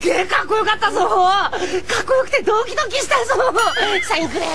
げえかっこよかったぞ。かっこよくてドキドキしたぞ。サインくれ